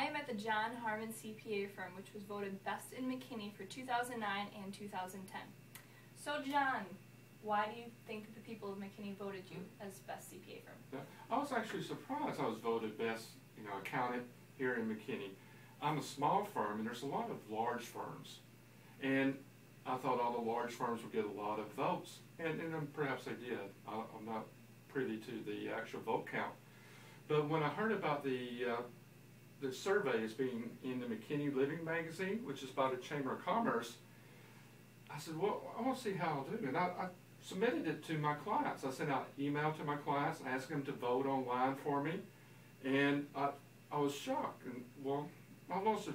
I am at the John Harmon CPA firm, which was voted best in McKinney for 2009 and 2010. So, John, why do you think that the people of McKinney voted you as best CPA firm? Yeah, I was actually surprised I was voted best, you know, accountant here in McKinney. I'm a small firm, and there's a lot of large firms, and I thought all the large firms would get a lot of votes, and, and perhaps they did. I, I'm not privy to the actual vote count, but when I heard about the uh, the survey is being in the McKinney Living magazine, which is by the Chamber of Commerce, I said, well, I want to see how I'll do. And I, I submitted it to my clients. I sent out an email to my clients asking them to vote online for me. And I, I was shocked. And well, I was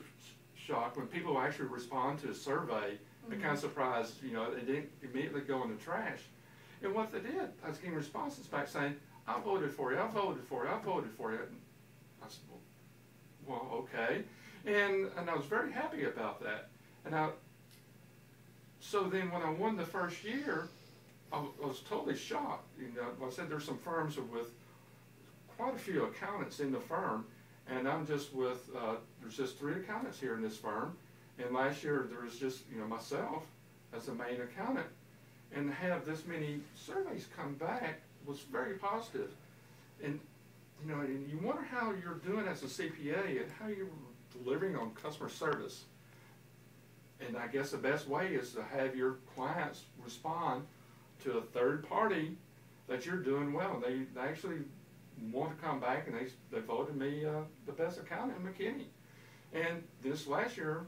shocked when people actually respond to a survey. Mm-hmm. I'm kind of surprised, you know, they didn't immediately go in the trash. And what they did, I was getting responses back saying, I voted for you, I voted for you, I voted for you. And I said, well, well, okay. And, and I was very happy about that. And I, so then when I won the first year, I, was totally shocked. You know, I said there's some firms with quite a few accountants in the firm, and I'm just with, uh, there's just three accountants here in this firm. And last year there was just, you know, myself as the main accountant. And to have this many surveys come back was very positive. And you know, and you wonder how you're doing as a CPA and how you're delivering on customer service. And I guess the best way is to have your clients respond to a third party that you're doing well. They, they actually want to come back and they, they voted me uh, the best accountant in McKinney. And this last year,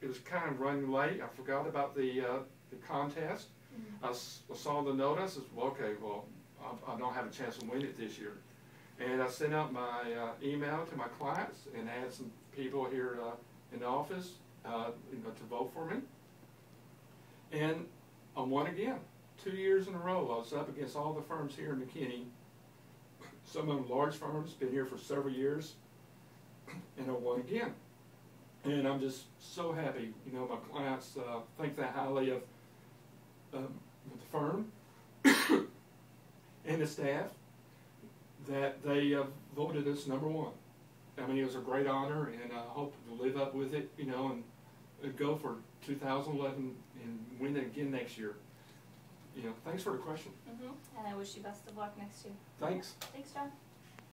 it was kind of running late. I forgot about the, uh, the contest. Mm -hmm. I, saw the notice. I said, well, okay, well, I, I don't have a chance to win it this year. And I sent out my uh, email to my clients and had some people here uh, in the office uh, you know, to vote for me. And I won again. Two years in a row, I was up against all the firms here in McKinney. Some of them large firms, been here for several years, and I won again. And I'm just so happy. You know, my clients uh, think that highly of um, the firm and the staff that they uh, voted us number one. I mean, it was a great honor, and I hope to live up with it, you know, and, and go for 2011 and win it again next year. You know, thanks for the question. Mm -hmm. And I wish you best of luck next year. Thanks. Thanks, John.